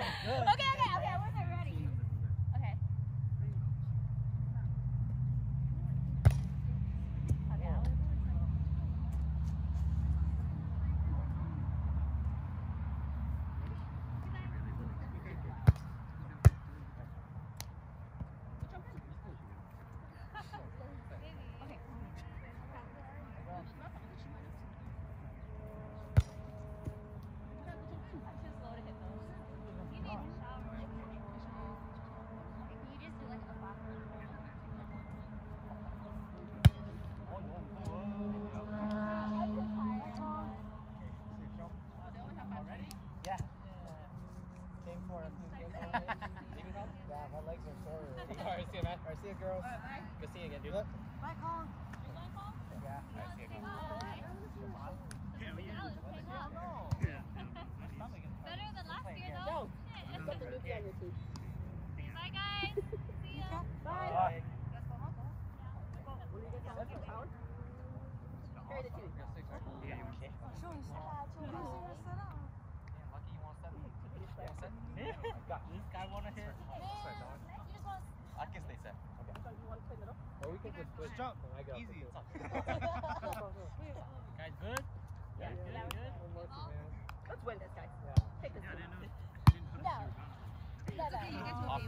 okay, I can stay set. Okay. So you want to clean it up? Or we can just switch. jump. I go. Easy. It's guys, good? Yeah, yeah, yeah. good. Let's win this, guys. Yeah. Take this. Yeah, no.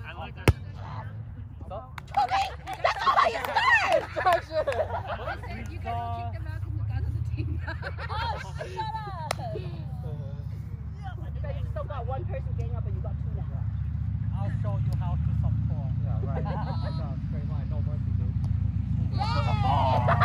I like that. Okay, that's all I said! you guys, you seen that. oh, shut up! you still got one person getting up, but you got two now. I'll show you how to support. Yeah, right. That's a straight line, no mercy, dude. Yeah.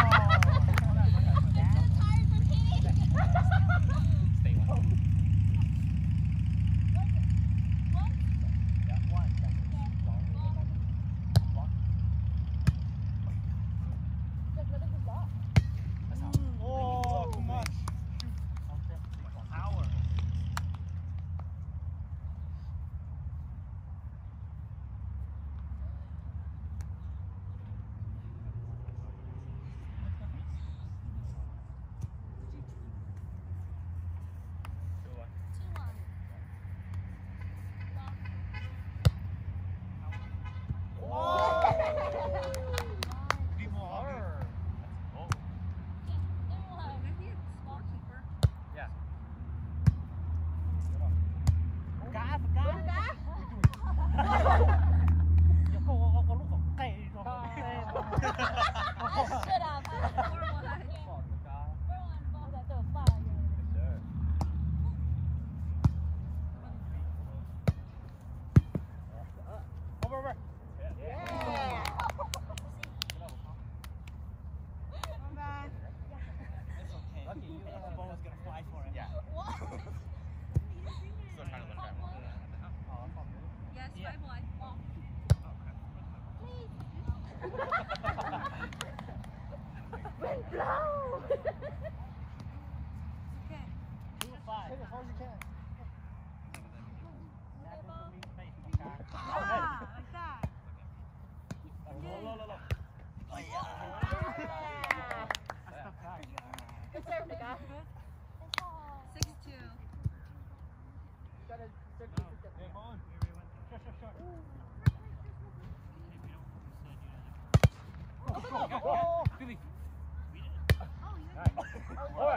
All right.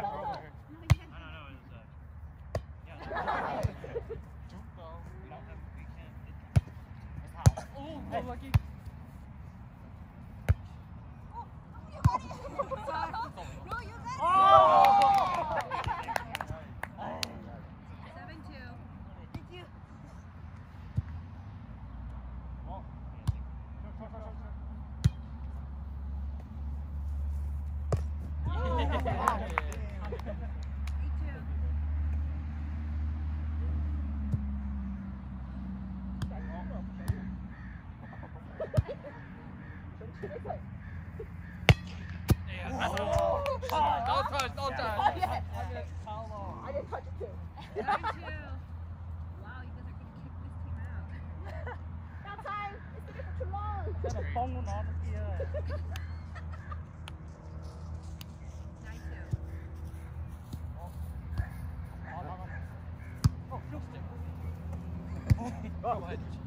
Mine too. Wow, you guys are gonna kick this team out. Time. On here. Go ahead.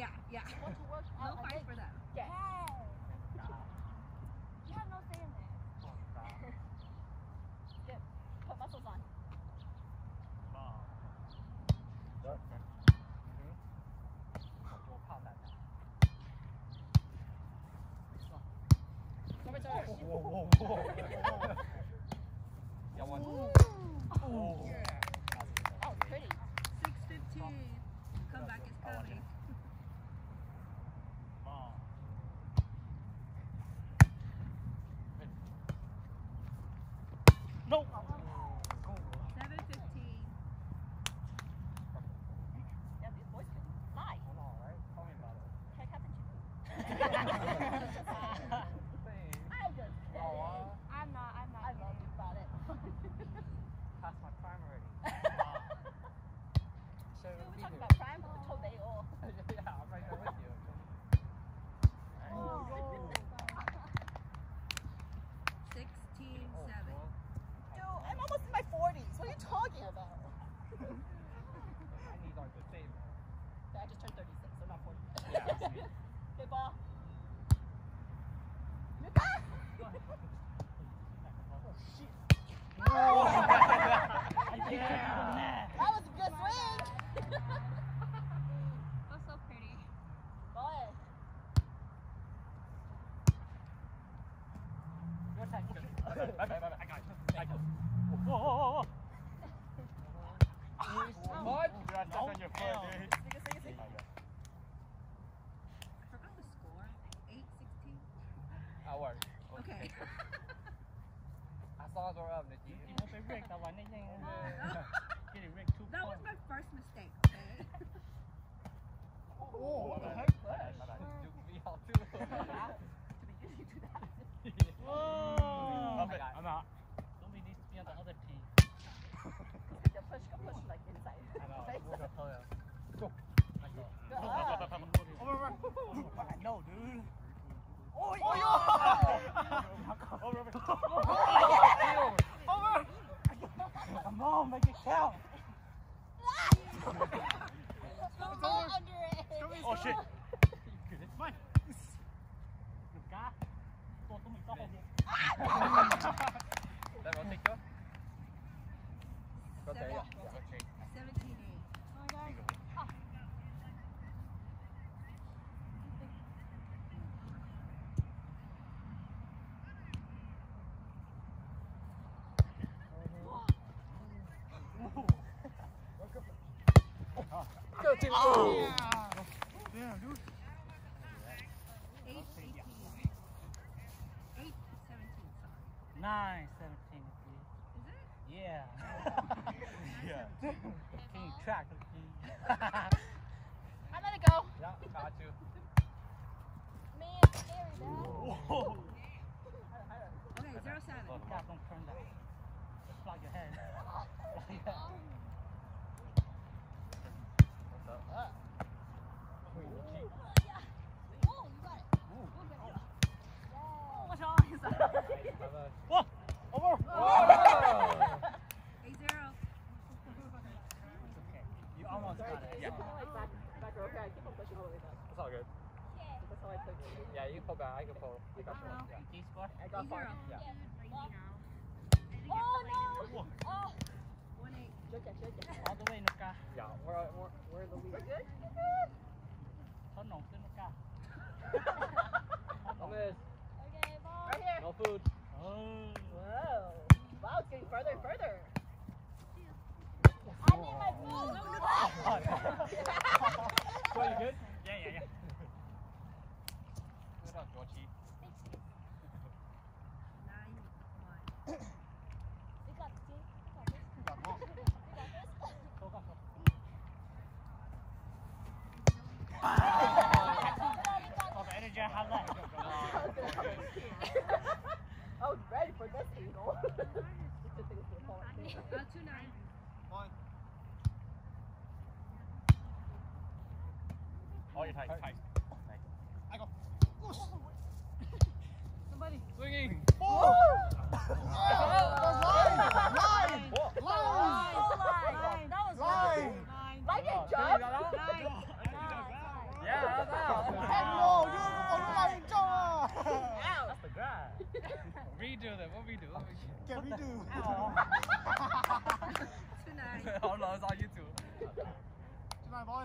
Yeah, yeah. We'll fight for them. Yeah. What? I work. Okay. up, it That was my first mistake. Oh, what the heck? Flash. To begin, you do that. Whoa. Okay, yeah. yeah. 17 8. Oh my God. Oh. Oh. Yeah. Can you track. I let it go. Yeah, got you. Man, scary, man. Whoa. Okay, zero seven. Yeah, don't turn that. Just plug your hand. Whoa! Over! Whoa! almost got it. Yeah. Like back, back over. I keep on pushing all the way back. It's all good. Yeah. That's how I took it. Yeah, you can pull back. I can pull. I got far. Yeah. Can you score? I got far. Yeah. yeah. Oh no! Oh. One eight. Shake it, shake it. All the way, Nuka. Yeah, we're we're we're in the lead. We're good. Oh, we're good. Turn on, Nuka. Thomas. Okay, ball. Right here. No food. Oh. Whoa. Wow, it's getting further and further. 말고. Oh, you're tight, tight. Swinging. Oh, Nine. That was Line. Nine. Like it, jump. Nine. Yeah, that's out. No, you on the line, Joe. That's the grass. Redo that, what we do? What we do? Can we do? Two nine. oh no, it's on YouTube. Tonight, boy.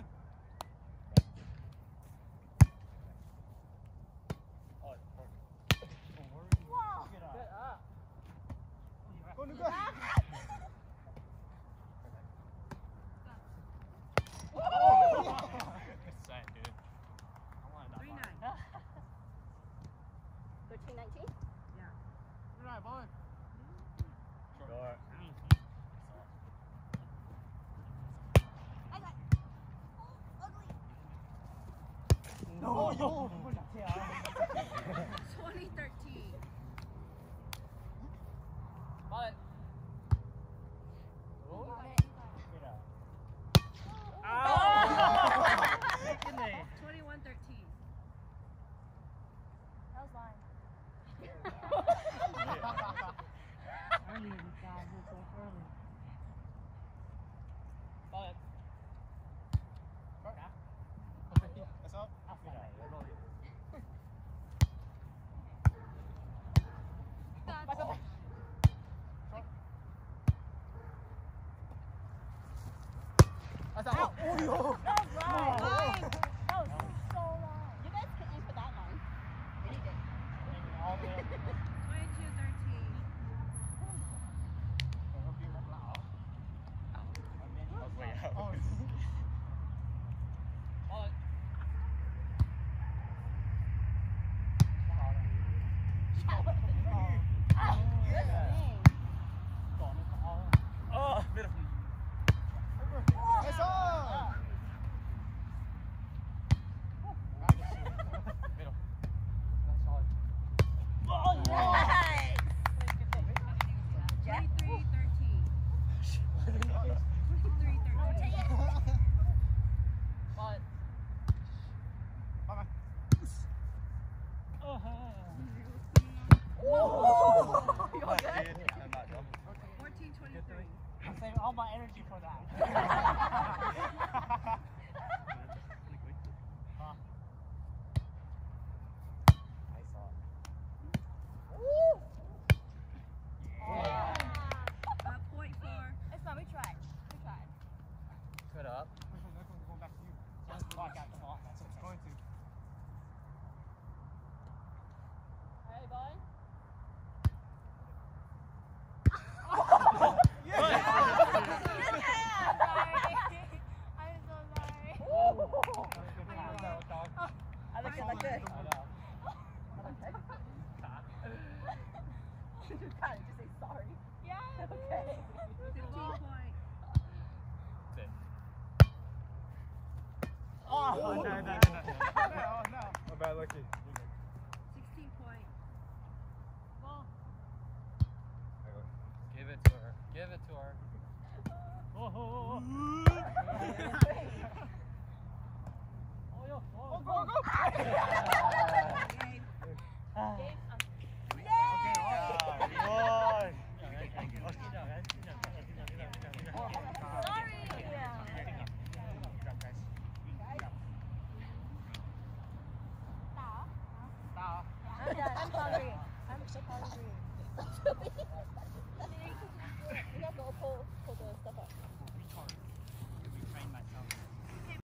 Oh, Wow. Get Good up. up. Go, Luka. It's I'm all my energy for that.